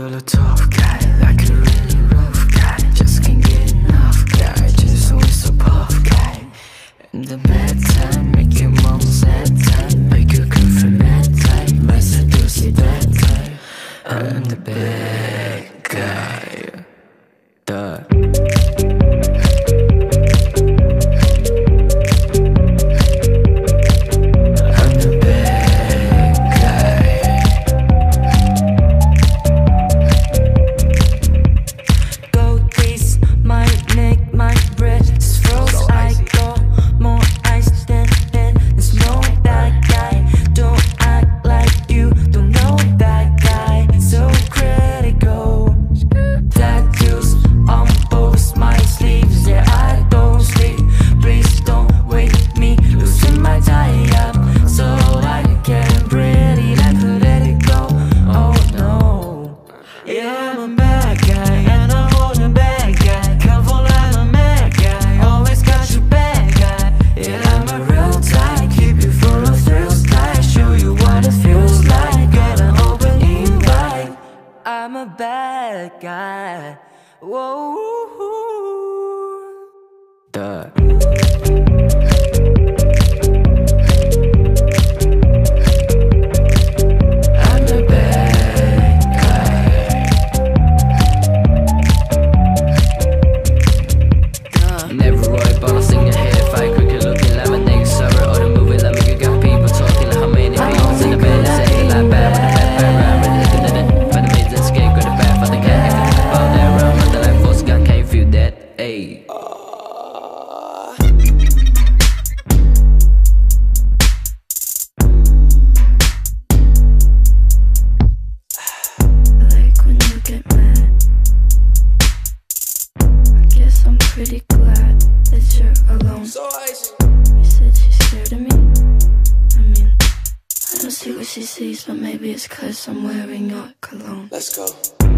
you're a tough guy guy. Whoa. Duh. Get mad. I guess I'm pretty glad that you're alone. So icy. You said she's scared of me. I mean, I don't see what she sees, but maybe it's cause I'm wearing your cologne. Let's go.